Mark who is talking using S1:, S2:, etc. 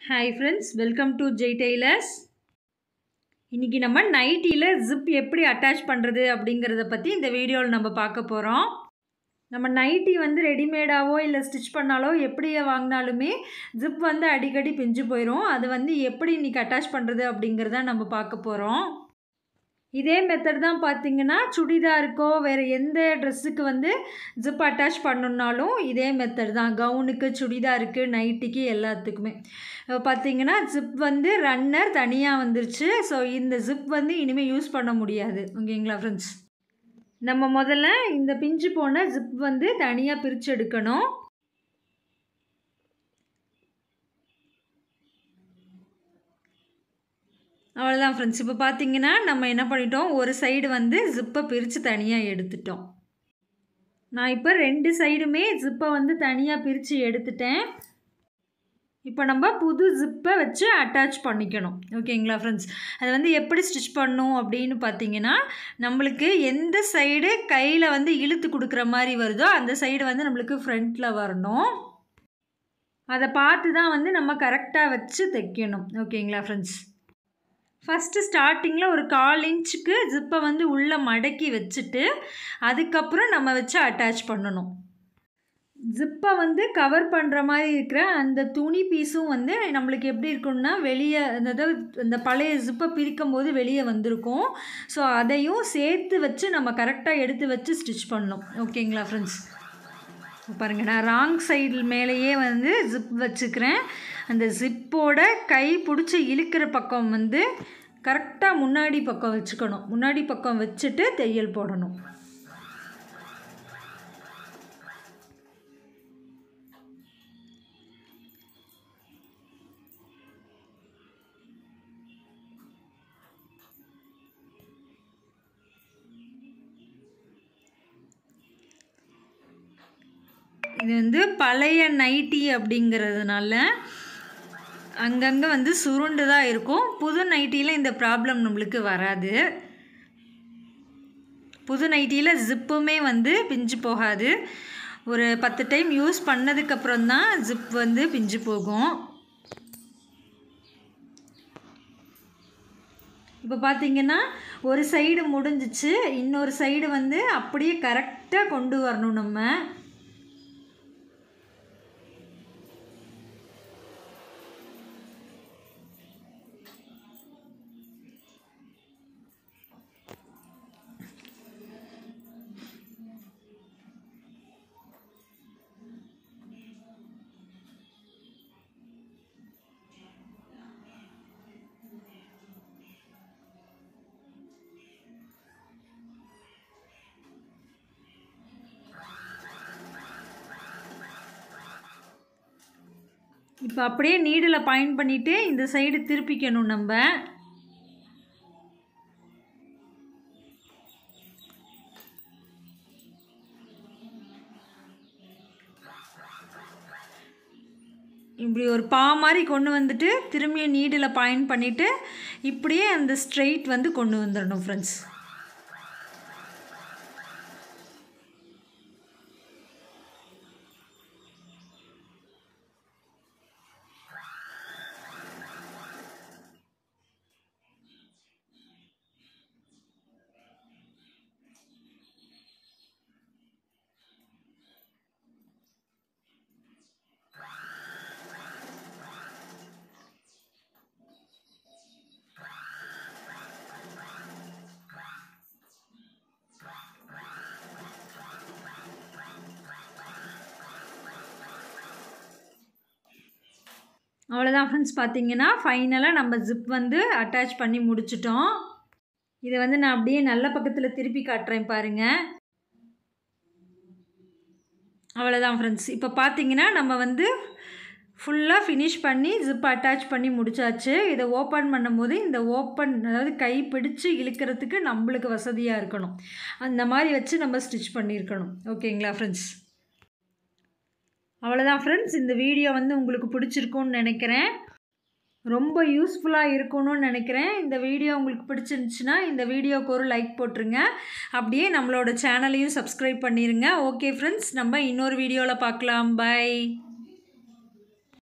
S1: Hi friends welcome to Jai tailors இன்றைக்கி நம்ம நைட்டியில் zip எப்படி அட்டாச் பண்ணுறது அப்படிங்கிறத பற்றி இந்த வீடியோவில் நம்ம பார்க்க போகிறோம் நம்ம நைட்டி வந்து ரெடிமேடாவோ இல்லை ஸ்டிச் பண்ணாலோ எப்படி வாங்கினாலுமே ஜிப் வந்து அடிக்கடி பிஞ்சு போயிடும் அது வந்து எப்படி இன்றைக்கி அட்டாச் பண்ணுறது அப்படிங்கிறத நம்ம பார்க்க போகிறோம் இதே மெத்தட் தான் பார்த்தீங்கன்னா சுடிதாருக்கோ வேறு எந்த ட்ரெஸ்ஸுக்கு வந்து ஜிப் அட்டாச் பண்ணணுன்னாலும் இதே மெத்தட் தான். கவுனுக்கு சுடிதாருக்கு நைட்டிக்கு எல்லாத்துக்குமே. பார்த்திங்கன்னா பார்த்தீங்கன்னா ஜிப் வந்து ரன்னர் தனியாக வந்துருச்சு. ஸோ இந்த ஜிப் வந்து இனிமேல் யூஸ் பண்ண முடியாது. ஓகேங்களா ஃப்ரெண்ட்ஸ் நம்ம முதல்ல இந்த பிஞ்சு போன ஜிப் வந்து தனியாக பிரித்து எடுக்கணும். அவ்வளோதான் ஃப்ரெண்ட்ஸ் இப்போ பார்த்தீங்கன்னா நம்ம என்ன பண்ணிட்டோம்? ஒரு சைடு வந்து ஜிப்பை பிரித்து தனியாக எடுத்துட்டோம். நான் இப்போ ரெண்டு சைடுமே ஜிப்பை வந்து தனியாக பிரித்து எடுத்துட்டேன். இப்போ நம்ம புது ஜிப்பை வச்சு அட்டாச் பண்ணிக்கணும். ஓகேங்களா ஃப்ரெண்ட்ஸ் அது வந்து எப்படி ஸ்டிச் பண்ணும் அப்படின்னு பார்த்தீங்கன்னா நம்மளுக்கு எந்த சைடு கையில் வந்து இழுத்து கொடுக்குற மாதிரி வருதோ அந்த சைடு வந்து நம்மளுக்கு ஃப்ரண்ட்டில் வரணும். அதை பார்த்து தான் வந்து நம்ம கரெக்டாக வச்சு தைக்கணும். ஓகேங்களா ஃப்ரெண்ட்ஸ் ஃபஸ்ட்டு ஸ்டார்டிங்கில் ஒரு கால் இன்ச்சுக்கு ஜிப்பை வந்து உள்ளே மடக்கி வச்சுட்டு அதுக்கப்புறம் நம்ம வச்சு அட்டாச் பண்ணணும். ஜிப்பை வந்து கவர் பண்ணுற மாதிரி இருக்கிற அந்த துணி பீஸும் வந்து நம்மளுக்கு எப்படி இருக்கும்னா வெளியே அதாவது இந்த பழைய ஜிப்பை பிரிக்கும் போது வெளியே வந்திருக்கும். ஸோ அதையும் சேர்த்து வச்சு நம்ம கரெக்டாக எடுத்து வச்சு ஸ்டிச் பண்ணணும். ஓகேங்களா ஃப்ரெண்ட்ஸ் பாருங்கள் நான் ராங் சைடு மேலேயே வந்து ஜிப் வச்சுக்கிறேன். அந்த ஜிப்போட கை பிடிச்சி இழுக்கிற பக்கம் வந்து கரெக்டாக முன்னாடி பக்கம் வச்சுக்கணும். முன்னாடி பக்கம் வச்சுட்டு தையல் போடணும். இது வந்து பழைய நைட்டி அப்படிங்கிறதுனால அங்கங்கே வந்து சுருண்டு தான் இருக்கும். புது நைட்டியில் இந்த ப்ராப்ளம் நம்மளுக்கு வராது. புது நைட்டியில் ஜிப்புமே வந்து பிஞ்சு போகாது. ஒரு பத்து டைம் யூஸ் பண்ணதுக்கப்புறம் தான் ஜிப் வந்து பிஞ்சு போகும். இப்போ பார்த்தீங்கன்னா ஒரு சைடு முடிஞ்சிச்சு. இன்னொரு சைடு வந்து அப்படியே கரெக்டாக கொண்டு வரணும் நம்ம. இப்போ அப்படியே நீடில் பாயிண்ட் பண்ணிவிட்டு இந்த சைடு திருப்பிக்கணும் நம்ம. இப்படி ஒரு பா மாதிரி கொண்டு வந்துட்டு திரும்பிய நீடில் பாயிண்ட் பண்ணிவிட்டு இப்படியே அந்த ஸ்ட்ரெயிட் வந்து கொண்டு வந்துடணும் ஃப்ரெண்ட்ஸ் அவ்வளோதான் ஃப்ரெண்ட்ஸ் பார்த்தீங்கன்னா ஃபைனலாக நம்ம ஜிப் வந்து அட்டாச் பண்ணி முடிச்சிட்டோம். இதை வந்து நான் அப்படியே நல்ல பக்கத்தில் திருப்பி காட்டுறேன் பாருங்கள் அவ்வளோதான் ஃப்ரெண்ட்ஸ் இப்போ பார்த்தீங்கன்னா நம்ம வந்து ஃபுல்லாக ஃபினிஷ் பண்ணி ஜிப் அட்டாச் பண்ணி முடிச்சாச்சு. இதை ஓப்பன் பண்ணும்போது இந்த ஓப்பன் அதாவது கை பிடிச்சி இழுக்கிறதுக்கு நம்மளுக்கு வசதியாக இருக்கணும். அந்த மாதிரி வச்சு நம்ம ஸ்டிச் பண்ணியிருக்கணும். ஓகேங்களா ஃப்ரெண்ட்ஸ் அவ்வளோதான் ஃப்ரெண்ட்ஸ் இந்த வீடியோ வந்து உங்களுக்கு பிடிச்சிருக்கும்னு நினைக்கிறேன். ரொம்ப யூஸ்ஃபுல்லாக இருக்கணும்னு நினைக்கிறேன். இந்த வீடியோ உங்களுக்கு பிடிச்சிருந்துச்சுன்னா இந்த வீடியோவுக்கு ஒரு லைக் போட்டுருங்க. அப்படியே நம்மளோட சேனலையும் சப்ஸ்கிரைப் பண்ணிடுங்க ஓகே ஃப்ரெண்ட்ஸ் நம்ம இன்னொரு வீடியோவில் பார்க்கலாம். பை